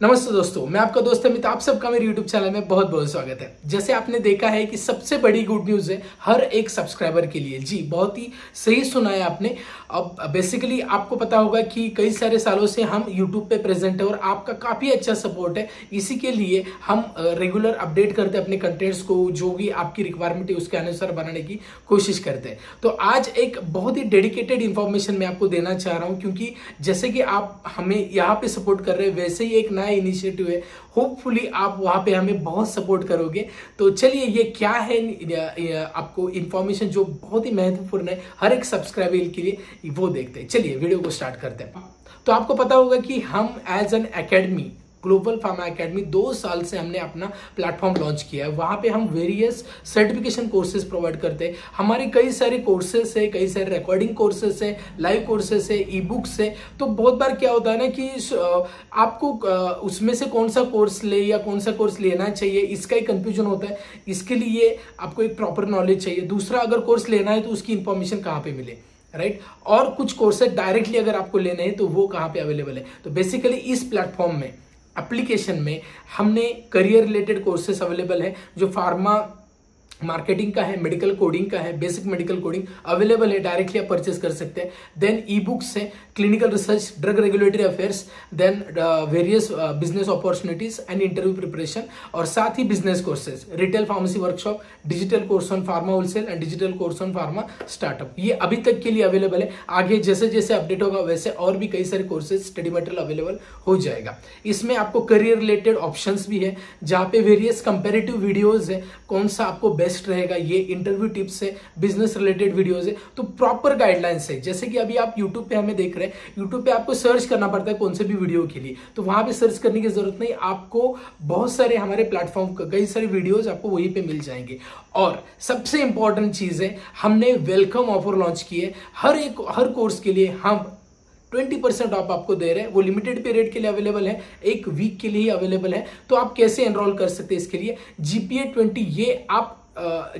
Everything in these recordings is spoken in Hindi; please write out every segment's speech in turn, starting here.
नमस्ते दोस्तों, मैं आपका दोस्त अमित, आप सबका मेरे YouTube चैनल में बहुत बहुत स्वागत है। जैसे आपने देखा है कि सबसे बड़ी गुड न्यूज़ है हर एक सब्सक्राइबर के लिए। जी, बहुत ही सही सुना है आपने। अब बेसिकली आपको पता होगा कि कई सारे सालों से हम YouTube पे प्रेजेंट है और आपका काफ़ी अच्छा सपोर्ट है। इसी के लिए हम रेगुलर अपडेट करते अपने कंटेंट्स को, जो भी आपकी रिक्वायरमेंट है उसके अनुसार बनाने की कोशिश करते हैं। तो आज एक बहुत ही डेडिकेटेड इंफॉर्मेशन मैं आपको देना चाह रहा हूँ, क्योंकि जैसे कि आप हमें यहाँ पे सपोर्ट कर रहे हैं, वैसे ही एक नया इनिशिएटिव है। होपफुली आप वहाँ पे हमें बहुत सपोर्ट करोगे। तो चलिए, ये क्या है आपको इन्फॉर्मेशन जो बहुत ही महत्वपूर्ण है, हर एक सब्सक्राइबर के लिए, वो देखते हैं। चलिए वीडियो को स्टार्ट करते हैं। तो आपको पता होगा कि हम as an academy global pharma academy दो साल से हमने अपना प्लेटफॉर्म लॉन्च किया है। वहाँ पे हम वेरियस सर्टिफिकेशन कोर्सेज प्रोवाइड करते हैं। हमारे कई सारे कोर्सेज है, कई सारे रिकॉर्डिंग कोर्सेज है लाइव कोर्सेज है ई बुक्स है। तो बहुत बार क्या होता है ना कि आपको उसमें से कौन सा कोर्स ले या कौन सा कोर्स लेना चाहिए, इसका ही कंफ्यूजन होता है। इसके लिए आपको एक प्रॉपर नॉलेज चाहिए। दूसरा, अगर कोर्स लेना है तो उसकी इन्फॉर्मेशन कहाँ पे मिले राइट right? और कुछ कोर्सेज डायरेक्टली अगर आपको लेने हैं तो वो कहाँ पे अवेलेबल है? तो बेसिकली इस प्लेटफॉर्म में एप्लीकेशन में हमने करियर रिलेटेड कोर्सेस अवेलेबल है जो फार्मा मार्केटिंग का है मेडिकल कोडिंग का है बेसिक मेडिकल कोडिंग अवेलेबल है डायरेक्टली आप परचेज कर सकते हैं। देन ई बुक्स है clinical research drug regulatory affairs then various business opportunities and interview preparation और साथ ही business courses retail pharmacy workshop digital course on pharma wholesale and digital course on pharma startup ये अभी तक के लिए अवेलेबल है। आगे जैसे जैसे अपडेट होगा, वैसे और भी कई सारे कोर्सेज स्टडी मटेरियल अवेलेबल हो जाएगा। इसमें आपको करियर रिलेटेड ऑप्शन भी है, जहाँ पे वेरियस कंपेरेटिव वीडियोज़ है, कौन सा आपको बेस्ट बेस्ट रहेगा, ये इंटरव्यू टिप्स है बिज़नेस रिलेटेड वीडियोस है तो प्रॉपर गाइडलाइंस है। जैसे कि अभी आप यूट्यूब पे हमें देख रहे हैं यूट्यूब पे आपको सर्च करना पड़ता है कौन से भी वीडियो के लिए। तो वहाँ पे सर्च करने की ज़रूरत नहीं, आपको बहुत सारे हमारे प्लेटफॉर्म कई सारे वीडियोज़ आपको वहीं पे मिल जाएँगे। और सबसे इंपॉर्टेंट चीज़ है, हमने वेलकम ऑफ़र लॉन्च किए हर एक, हर कोर्स के लिए हम ट्वेंटी परसेंट ऑफ़ आपको दे रहे हैं। वो लिमिटेड पीरियड के लिए अवेलेबल है, एक वीक के लिए ही अवेलेबल है। तो आप कैसे एनरोल कर सकते हैं इसके लिए? जीपीए ट्वेंटी ये आप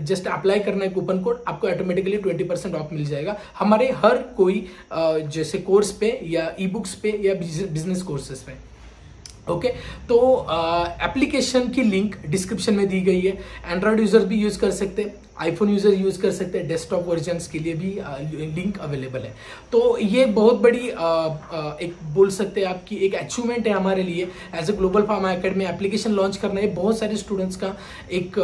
जस्ट अप्लाई करना है कूपन कोड आपको ऑटोमेटिकली ट्वेंटी परसेंट ऑफ़ मिल जाएगा। हमारे हर कोई जैसे कोर्स पे या ई बुक्स पे या बिज़नेस कोर्सेज पे। ओके okay, तो एप्लीकेशन की लिंक डिस्क्रिप्शन में दी गई है। एंड्रॉयड यूज़र भी यूज़ कर सकते हैं। आईफोन यूज़र यूज़ कर सकते हैं डेस्कटॉप वर्जन के लिए भी लिंक अवेलेबल है। तो ये बहुत बड़ी आ, आ, एक बोल सकते हैं आपकी एक अचीवमेंट है हमारे लिए। As a global pharma academy application launch करना है बहुत सारे स्टूडेंट्स का एक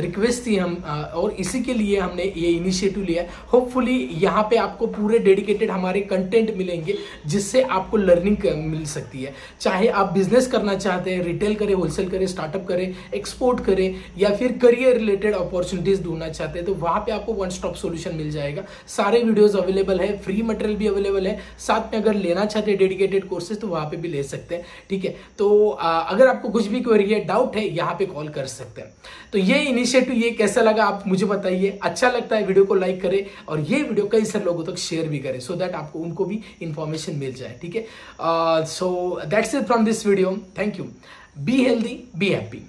रिक्वेस्ट थी हम और इसी के लिए हमने ये इनिशिएटिव लिया है। होपफुली यहाँ पे आपको पूरे डेडिकेटेड हमारे कंटेंट मिलेंगे जिससे आपको लर्निंग मिल सकती है। चाहे आप बिज़नेस करना चाहते हैं रिटेल करें होलसेल करें स्टार्टअप करें एक्सपोर्ट करें या फिर करियर रिलेटेड अपॉर्चुनिटीज़ ढूंढना चाहते हैं तो वहाँ पे आपको वन स्टॉप सोल्यूशन मिल जाएगा। सारे वीडियोस अवेलेबल है फ्री मटेरियल भी अवेलेबल है। साथ में अगर लेना चाहते हैं डेडिकेटेड कोर्सेज तो वहाँ पे भी ले सकते हैं ठीक है? तो आ, अगर आपको कुछ भी क्वेरी है डाउट है यहाँ पे कॉल कर सकते हैं। तो ये इनिशिएटिव ये कैसा लगा आप मुझे बताइए। अच्छा लगता है वीडियो को लाइक करें और ये वीडियो कई सारे लोगों तक शेयर भी करें सो दैट आपको उनको भी इंफॉर्मेशन मिल जाए ठीक है? So that's it from this video thank you be healthy be happy